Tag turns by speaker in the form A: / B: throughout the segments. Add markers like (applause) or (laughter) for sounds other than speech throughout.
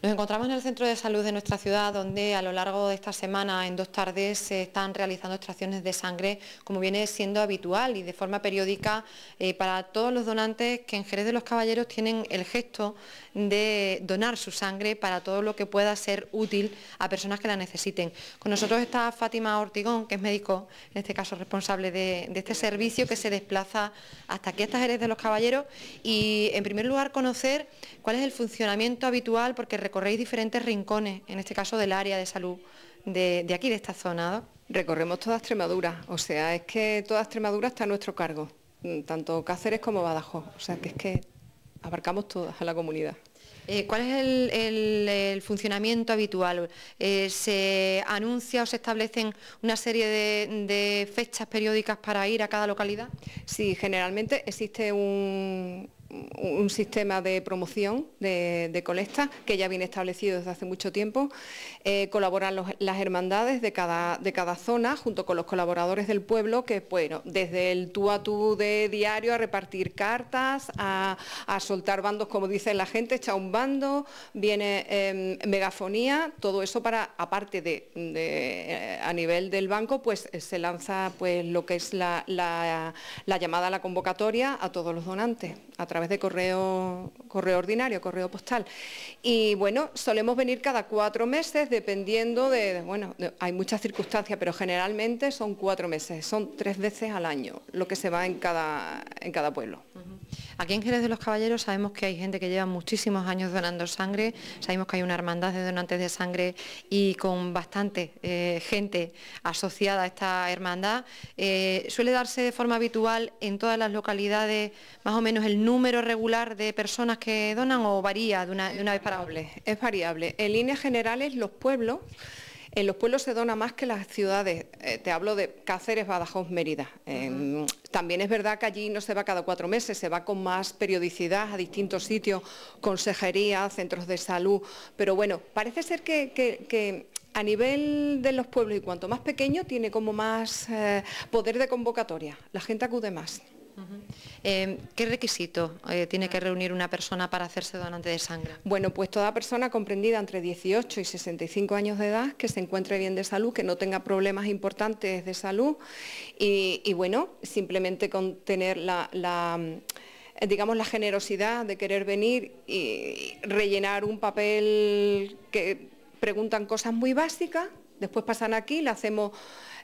A: Nos encontramos en el centro de salud de nuestra ciudad, donde a lo largo de esta semana, en dos tardes, se están realizando extracciones de sangre, como viene siendo habitual y de forma periódica eh, para todos los donantes que en Jerez de los Caballeros tienen el gesto de donar su sangre para todo lo que pueda ser útil a personas que la necesiten. Con nosotros está Fátima Ortigón, que es médico, en este caso responsable de, este servicio, que se desplaza hasta aquí, hasta Jerez de los Caballeros, y en primer lugar conocer cuál es el funcionamiento habitual, porque recorréis diferentes rincones, en este caso del área de salud de, aquí, de esta zona.
B: Recorremos toda Extremadura, o sea, es que toda Extremadura está a nuestro cargo, mm, tanto Cáceres como Badajoz, o sea, que es que abarcamos toda la comunidad.
A: Eh, ¿Cuál es el, funcionamiento habitual? Eh, ¿Se anuncia o se establecen una serie de fechas periódicas para ir a cada localidad?
B: Sí, generalmente existe un, un sistema de promoción de, colecta que ya viene establecido desde hace mucho tiempo. Eh, colaboran las hermandades de cada, de cada zona junto con los colaboradores del pueblo que, bueno, desde el tú a tú de diario a repartir cartas, a, soltar bandos, como dice la gente, echa un bando, viene em, megafonía, todo eso para, aparte de, eh, a nivel del banco, pues se lanza pues lo que es la, llamada a la convocatoria a todos los donantes a de correo, correo ordinario, correo postal. Y bueno, solemos venir cada cuatro meses, dependiendo de, bueno, hay muchas circunstancias, pero generalmente son cuatro meses, son tres veces al año lo que se va en cada, en cada pueblo.
A: Aquí en Jerez de los Caballeros sabemos que hay gente que lleva muchísimos años donando sangre, sabemos que hay una hermandad de donantes de sangre y con bastante eh, gente asociada a esta hermandad. Eh, suele darse de forma habitual en todas las localidades más o menos el número regular de personas que donan o varía de una, vez para otra?
B: Es variable. En líneas generales los pueblos en los pueblos se dona más que las ciudades. Eh, te hablo de Cáceres, Badajoz, Mérida. Em, también es verdad que allí no se va cada cuatro meses, se va con más periodicidad a distintos sitios, consejerías, centros de salud. Pero bueno, parece ser que, a nivel de los pueblos y cuanto más pequeño tiene como más eh, poder de convocatoria. La gente acude más.
A: Em, ¿Qué requisito eh, tiene que reunir una persona para hacerse donante de sangre?
B: Bueno, pues toda persona comprendida entre 18 y 65 años de edad, que se encuentre bien de salud, que no tenga problemas importantes de salud y, bueno, simplemente con tener la, digamos, la generosidad de querer venir y rellenar un papel que preguntan cosas muy básicas, después pasan aquí, le hacemos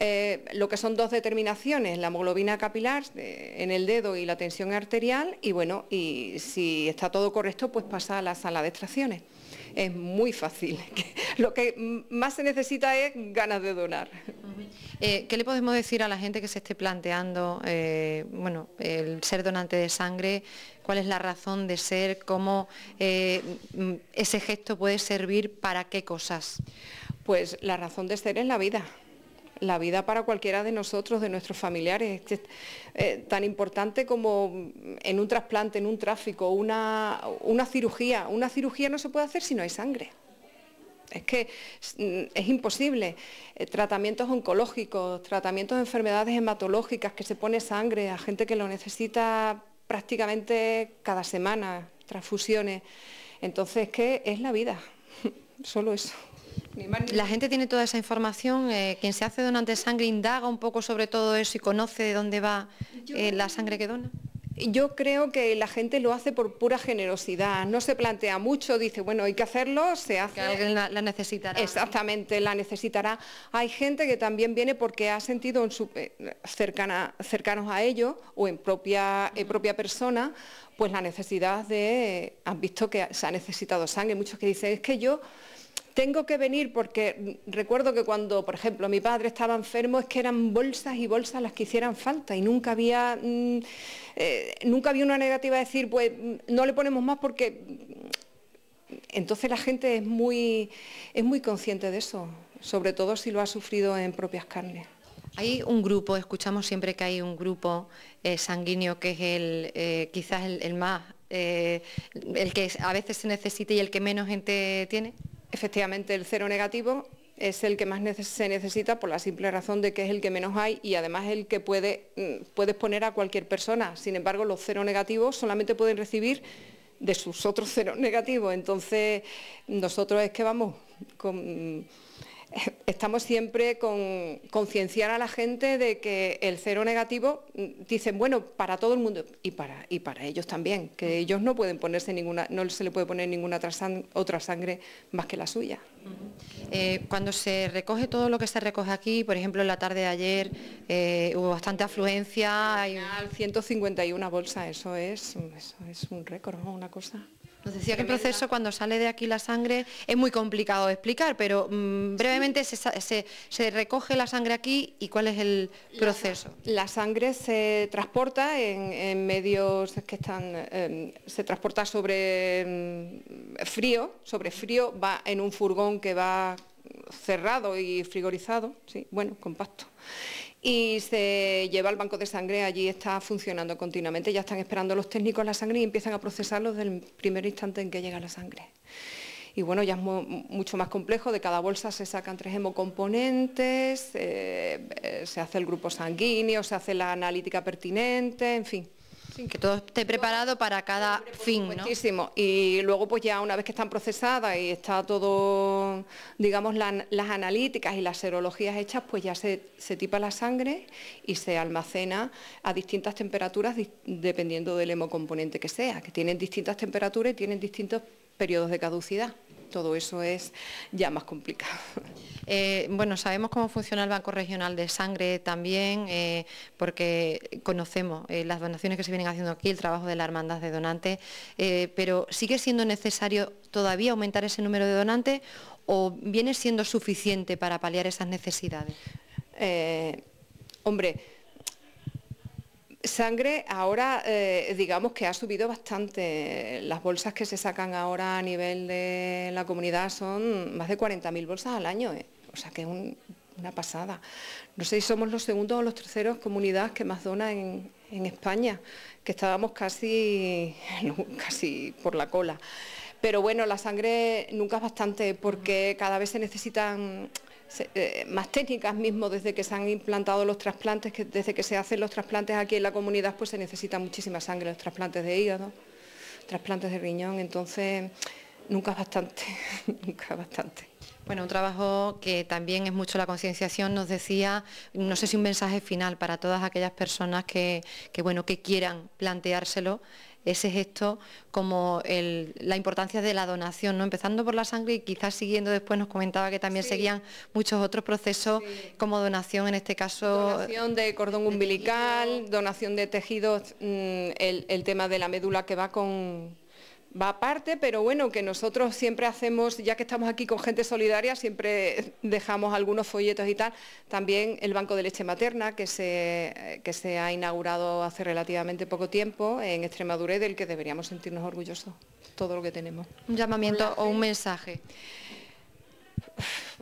B: eh, lo que son dos determinaciones, la hemoglobina capilar en el dedo y la tensión arterial y bueno, y si está todo correcto, pues pasa a la sala de extracciones. Es muy fácil. (laughs) Lo que más se necesita es ganas de donar.
A: Eh, ¿Qué le podemos decir a la gente que se esté planteando eh, bueno, el ser donante de sangre? ¿Cuál es la razón de ser? ¿Cómo ese gesto puede servir para qué cosas?
B: Pues la razón de ser es la vida la vida para cualquiera de nosotros, de nuestros familiares. Es eh, tan importante como en un trasplante, en un tráfico, una, una cirugía. Una cirugía no se puede hacer si no hay sangre. Es que es imposible. Eh, tratamientos oncológicos, tratamientos de enfermedades hematológicas, que se pone sangre a gente que lo necesita prácticamente cada semana, transfusiones. Entonces, ¿qué es la vida? (laughs) Solo eso.
A: La gente tiene toda esa información, eh, quien se hace donante de sangre indaga un poco sobre todo eso y conoce de dónde va eh, la sangre que dona.
B: Yo creo que la gente lo hace por pura generosidad, no se plantea mucho, dice, bueno, hay que hacerlo, se hace.
A: Que alguien la, necesitará.
B: Exactamente, la necesitará. Hay gente que también viene porque ha sentido en su, eh, cercana, cercanos a ellos o en propia, propia persona, pues la necesidad de, han visto que se ha necesitado sangre, muchos que dicen, es que yo tengo que venir porque recuerdo que cuando, por ejemplo, mi padre estaba enfermo, es que eran bolsas y bolsas las que hicieran falta y nunca había, mm, eh, nunca había una negativa de decir, pues no le ponemos más porque... Entonces la gente es muy, es muy consciente de eso, sobre todo si lo ha sufrido en propias carnes.
A: Hay un grupo, escuchamos siempre que hay un grupo eh, sanguíneo que es el, eh, quizás el, más, el que a veces se necesita y el que menos gente tiene.
B: Efectivamente, el cero negativo es el que más se necesita por la simple razón de que es el que menos hay y además el que puede, mm, puede exponer a cualquier persona. Sin embargo, los cero negativos solamente pueden recibir de sus otros ceros negativos. Entonces, nosotros es que vamos con (laughs) estamos siempre con concienciar a la gente de que el cero negativo, mm, dicen, bueno, para todo el mundo y para, y para ellos también, que ellos no pueden ponerse ninguna, no se le puede poner ninguna otra sangre más que la suya.
A: Eh, cuando se recoge todo lo que se recoge aquí, por ejemplo, en la tarde de ayer eh, hubo bastante afluencia.
B: Hay... 151 bolsas, eso es, eso es un récord, una cosa.
A: Nos decía que el proceso cuando sale de aquí la sangre es muy complicado de explicar, pero mm, brevemente se, recoge la sangre aquí y cuál es el proceso.
B: La, sangre se transporta en, medios que están, em, se transporta sobre em, frío, sobre frío, va en un furgón que va cerrado y frigorizado, sí, bueno, compacto y se lleva al banco de sangre, allí está funcionando continuamente, ya están esperando los técnicos la sangre y empiezan a procesarlo desde el primer instante en que llega la sangre. Y bueno, ya es mucho más complejo, de cada bolsa se sacan tres hemocomponentes, eh, eh, se hace el grupo sanguíneo, se hace la analítica pertinente, en fin
A: que todo esté preparado para cada fin,
B: ¿no? Y luego pues ya una vez que están procesadas y está todo, digamos, las analíticas y las serologías hechas, pues ya se, se, tipa la sangre y se almacena a distintas temperaturas dependiendo del hemocomponente que sea, que tienen distintas temperaturas y tienen distintos periodos de caducidad todo eso es ya más complicado. (laughs)
A: Eh, bueno, sabemos cómo funciona el Banco Regional de Sangre también, eh, porque conocemos eh, las donaciones que se vienen haciendo aquí, el trabajo de la hermandad de donantes, pero ¿sigue siendo necesario todavía aumentar ese número de donantes o viene siendo suficiente para paliar esas necesidades?
B: hombre, Sangre ahora, digamos que ha subido bastante. Las bolsas que se sacan ahora a nivel de la comunidad son más de 40.000 bolsas al año. O sea que es una pasada. No sé si somos los segundos o los terceros comunidades que más dona en, España, que estábamos casi, (laughs) casi por la cola. Pero bueno, la sangre nunca es bastante porque cada vez se necesitan eh, más técnicas mismo desde que se han implantado los trasplantes, que desde que se hacen los trasplantes aquí en la comunidad, pues se necesita muchísima sangre, los trasplantes de hígado, trasplantes de riñón, entonces nunca es bastante, (laughs) nunca es bastante.
A: Bueno, un trabajo que también es mucho la concienciación, nos decía, no sé si un mensaje final para todas aquellas personas que, que bueno, que quieran planteárselo, ese gesto como la importancia de la donación, ¿no? empezando por la sangre y quizás siguiendo después nos comentaba que también seguían muchos otros procesos como donación, en este caso...
B: Donación de cordón umbilical, donación de tejidos, mm, el tema de la médula que va con va aparte, pero bueno, que nosotros siempre hacemos, ya que estamos aquí con gente solidaria, siempre dejamos algunos folletos y tal. También el Banco de Leche Materna, que se, que se ha inaugurado hace relativamente poco tiempo en Extremadura y del que deberíamos sentirnos orgullosos, todo lo que tenemos.
A: Un llamamiento o un mensaje.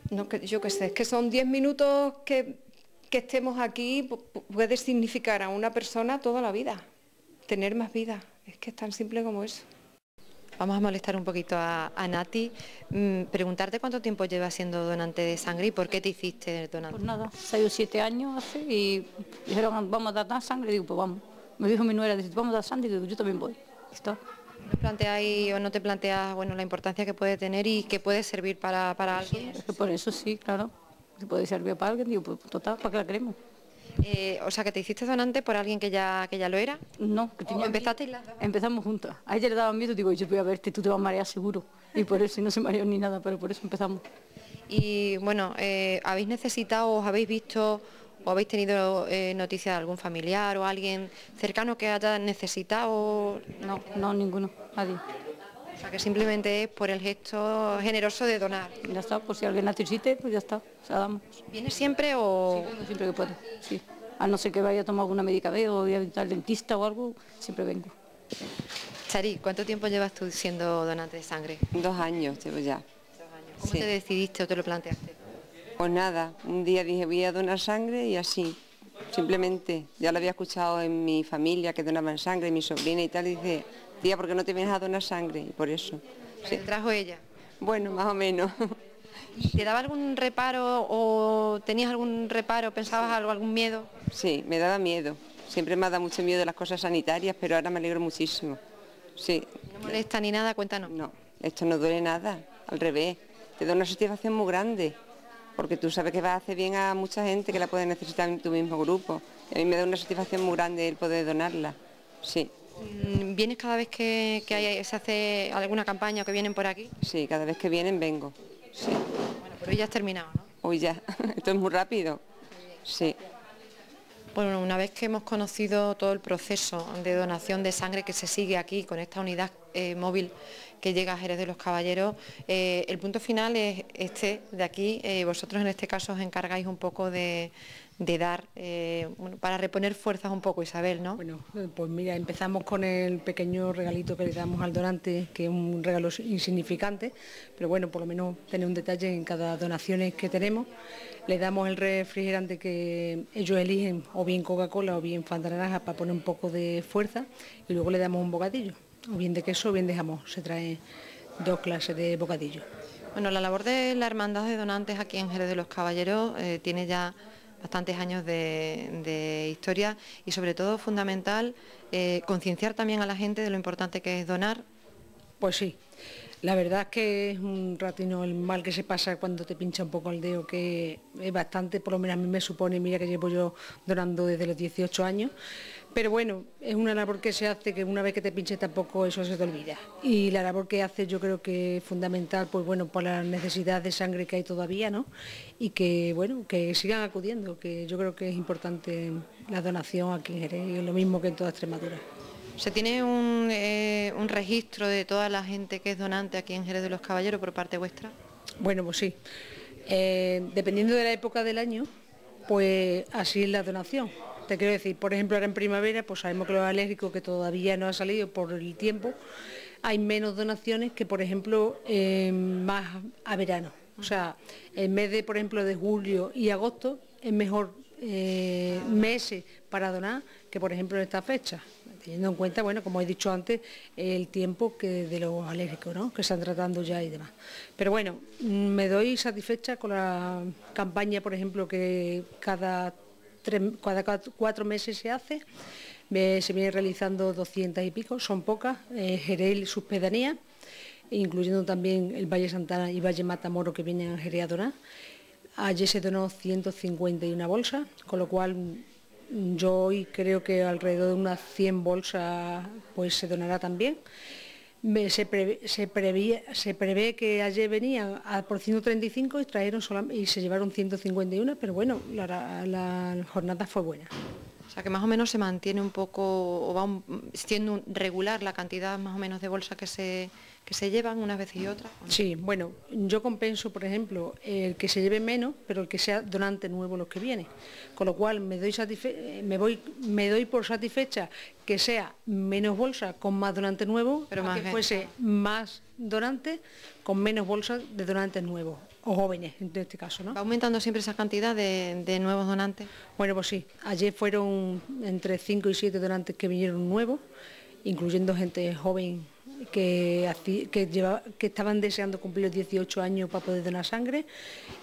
B: No, yo qué sé, es que son 10 minutos que, que estemos aquí, puede significar a una persona toda la vida, tener más vida. Es que es tan simple como eso.
A: Vamos a molestar un poquito a, Nati. Mm, preguntarte cuánto tiempo llevas siendo donante de sangre y por qué te hiciste donante.
C: Pues nada, seis o siete años hace y dijeron vamos a dar sangre, y digo pues vamos. Me dijo mi nuera, vamos a dar sangre y digo yo también voy. ¿Está?
A: ¿No planteáis o no te planteas bueno, la importancia que puede tener y que puede servir para, para alguien?
C: por eso sí, claro. Si puede servir para alguien, digo, pues total, ¿para qué la queremos?
A: Eh, o sea, que te hiciste donante por alguien que ya que ya lo era.
C: No, que tenía empezaste Empezamos juntas. A ella le daba miedo, digo, yo voy a verte, tú te vas a marear seguro. Y por eso, y no se mareó ni nada, pero por eso empezamos.
A: Y bueno, eh, ¿habéis necesitado o habéis visto o habéis tenido eh, noticia de algún familiar o alguien cercano que haya necesitado?
C: No, no, ninguno, nadie.
A: O sea, que simplemente es por el gesto generoso de donar.
C: Ya está, por si alguien necesite, pues ya está, se la damos.
A: ¿Viene siempre o...?
C: Sí, siempre que puedo, sí. A no ser que vaya a tomar alguna medicación o vaya a al dentista o algo, siempre vengo.
A: Chari, ¿cuánto tiempo llevas tú siendo donante de sangre?
D: Dos años llevo ya.
A: Dos años. ¿Cómo te decidiste o te lo planteaste?
D: Pues nada, un día dije voy a donar sangre y así, simplemente, ya lo había escuchado en mi familia que donaban sangre, mi sobrina y tal, y dije, tía, ¿por qué no te vienes a donar sangre? Y por eso.
A: ¿Se trajo ella?
D: Bueno, más o menos.
A: ¿Te daba algún reparo o tenías algún reparo, pensabas algo, algún miedo?
D: Sí, me daba miedo. Siempre me ha dado mucho miedo las cosas sanitarias, pero ahora me alegro muchísimo. Sí.
A: ¿No molesta ni nada? Cuéntanos.
D: No, esto no duele nada, al revés. Te da una satisfacción muy grande, porque tú sabes que vas a hacer bien a mucha gente que la puede necesitar en tu mismo grupo. Y a mí me da una satisfacción muy grande el poder donarla. Sí.
A: Mm, ¿Vienes cada vez que, que hay- se hace alguna campaña o que vienen por aquí?
D: Sí, cada vez que vienen vengo. Sí.
A: Bueno, pero hoy ya has terminado, ¿no?
D: Hoy ya, (laughs) esto es muy rápido. Sí.
A: Bueno, una vez que hemos conocido todo el proceso de donación de sangre que se sigue aquí con esta unidad eh, móvil que llega a Jerez de los Caballeros, eh, el punto final es este de aquí. Eh, vosotros en este caso os encargáis un poco de, de dar, eh, bueno, para reponer fuerzas un poco, Isabel, ¿no?
E: Bueno, eh, pues mira, empezamos con el pequeño regalito que le damos al donante, que es un regalo insignificante, pero bueno, por lo menos tener un detalle en cada donación que tenemos. Le damos el refrigerante que ellos eligen, o bien Coca-Cola o bien Fanta Naranja, para poner un poco de fuerza, y luego le damos un bocadillo, o bien de queso o bien de jamón. Se trae dos clases de bocadillo.
A: Bueno, la labor de la Hermandad de Donantes aquí en Jerez de los Caballeros eh, tiene ya bastantes años de, historia y sobre todo fundamental eh, concienciar también a la gente de lo importante que es donar.
E: Pues sí, la verdad es que es un ratino el mal que se pasa cuando te pincha un poco el dedo, que es bastante, por lo menos a mí me supone, mira que llevo yo donando desde los 18 años, pero bueno, es una labor que se hace que una vez que te pinche tampoco eso se te olvida. Y la labor que hace yo creo que es fundamental, pues bueno, por la necesidad de sangre que hay todavía, ¿no? Y que bueno, que sigan acudiendo, que yo creo que es importante la donación aquí en Jerez, y lo mismo que en toda Extremadura.
A: ¿Se tiene un, eh, un registro de toda la gente que es donante aquí en Jerez de los Caballeros por parte vuestra?
E: Bueno, pues sí. Eh, dependiendo de la época del año, pues así es la donación. Te quiero decir, por ejemplo, ahora en primavera, pues sabemos que los alérgicos que todavía no ha salido por el tiempo, hay menos donaciones que, por ejemplo, más a verano. O sea, en mes de, por ejemplo, de julio y agosto, es mejor eh, meses para donar que, por ejemplo, en esta fecha teniendo en cuenta, bueno, como he dicho antes, el tiempo que de los alérgicos, ¿no? que están tratando ya y demás. Pero bueno, mm, me doy satisfecha con la campaña, por ejemplo, que cada, tres, cada cuatro meses se hace. Se viene realizando 200 y pico, son pocas, eh, Jerez sus pedanías, incluyendo también el Valle Santana y Valle Matamoro que vienen a Jerez a donar. Ayer se donó 151 bolsas, con lo cual mm, yo hoy creo que alrededor de unas 100 bolsas pues se donará también. Se, prevé, que ayer venían por 135 y trajeron y se llevaron 151, pero bueno, la, jornada fue buena.
A: O sea que más o menos se mantiene un poco, o va siendo regular la cantidad más o menos de bolsas que se, que se llevan unas veces y otras. ¿o no?
E: Sí, bueno, yo compenso, por ejemplo, el que se lleve menos, pero el que sea donante nuevo los que vienen. Con lo cual me doy, satisfe- me voy, me doy por satisfecha que sea menos bolsas con más donantes nuevos,
A: Pero más
E: que
A: gente.
E: fuese más donantes con menos bolsas de donantes nuevos, o jóvenes en este caso, ¿no?
A: ¿Va aumentando siempre esa cantidad de, de nuevos donantes?
E: Bueno, pues sí, ayer fueron entre 5 y 7 donantes que vinieron nuevos, incluyendo gente joven que, que, lleva- que estaban deseando cumplir los 18 años para poder donar sangre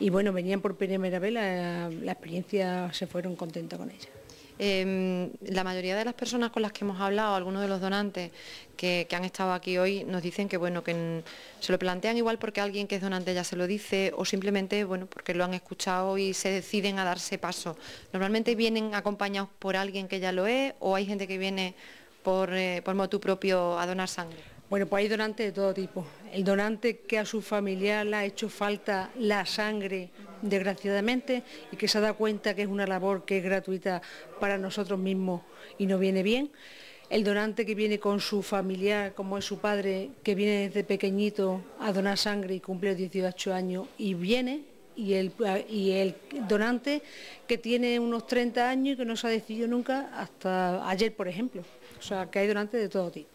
E: y bueno, venían por primera vez, la, la experiencia se fueron contentos con ella.
A: Eh, la mayoría de las personas con las que hemos hablado, algunos de los donantes que, que han estado aquí hoy, nos dicen que bueno, que se lo plantean igual porque alguien que es donante ya se lo dice o simplemente bueno, porque lo han escuchado y se deciden a darse paso. Normalmente vienen acompañados por alguien que ya lo es o hay gente que viene por, eh, por motu propio a donar sangre.
E: Bueno, pues hay donantes de todo tipo. El donante que a su familiar le ha hecho falta la sangre, desgraciadamente, y que se ha dado cuenta que es una labor que es gratuita para nosotros mismos y no viene bien. El donante que viene con su familiar, como es su padre, que viene desde pequeñito a donar sangre y cumple 18 años y viene, y el, y el donante que tiene unos 30 años y que no se ha decidido nunca hasta ayer, por ejemplo. O sea, que hay donantes de todo tipo.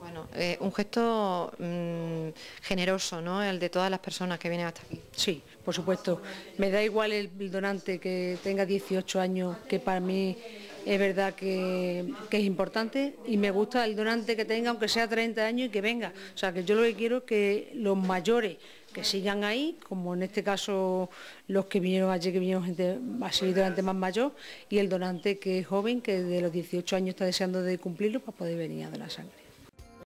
A: Bueno, eh, un gesto mm, generoso, ¿no? El de todas las personas que vienen hasta aquí.
E: Sí, por supuesto. Me da igual el, el donante que tenga 18 años, que para mí es verdad que, que es importante, y me gusta el donante que tenga, aunque sea 30 años, y que venga. O sea, que yo lo que quiero es que los mayores que sigan ahí, como en este caso los que vinieron ayer, que vinieron gente así donante más mayor, y el donante que es joven, que de los 18 años está deseando de cumplirlo para poder venir a donar sangre.